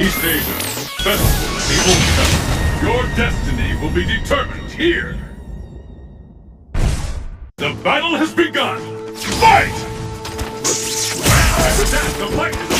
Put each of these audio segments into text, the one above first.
East Asia, Festival of old Self. Your destiny will be determined here. The battle has begun. Fight! The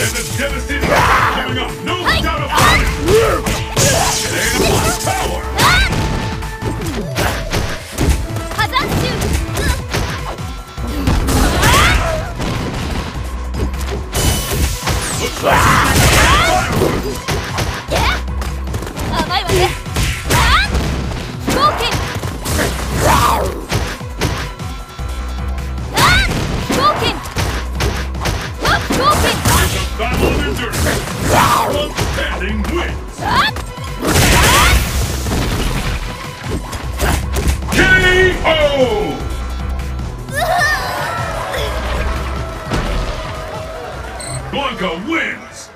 And this devastating coming up. No doubt about it. Blanka wins!